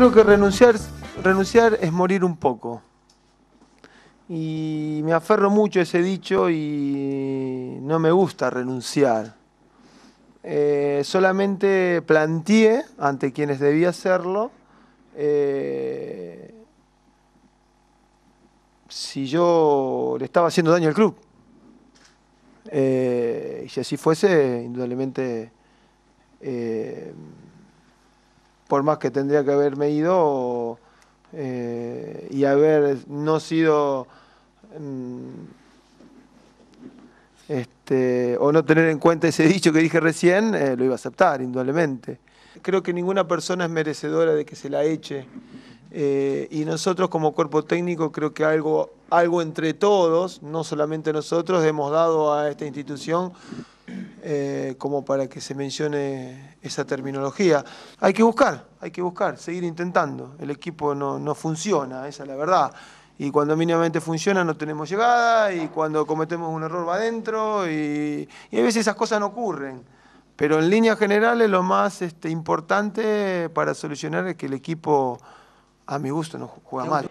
Creo que renunciar, renunciar es morir un poco. Y me aferro mucho a ese dicho y no me gusta renunciar. Eh, solamente planteé ante quienes debía hacerlo eh, si yo le estaba haciendo daño al club. Eh, y si así fuese, indudablemente, por más que tendría que haberme ido y haber no sido Mm, este, o no tener en cuenta ese dicho que dije recién, eh, lo iba a aceptar, indudablemente. Creo que ninguna persona es merecedora de que se la eche. Eh, y nosotros como cuerpo técnico creo que algo, algo entre todos, no solamente nosotros, hemos dado a esta institución eh, como para que se mencione esa terminología. Hay que buscar, hay que buscar, seguir intentando. El equipo no, no funciona, esa es la verdad y cuando mínimamente funciona no tenemos llegada y cuando cometemos un error va adentro y, y a veces esas cosas no ocurren. Pero en líneas generales lo más este, importante para solucionar es que el equipo, a mi gusto, no juega mal.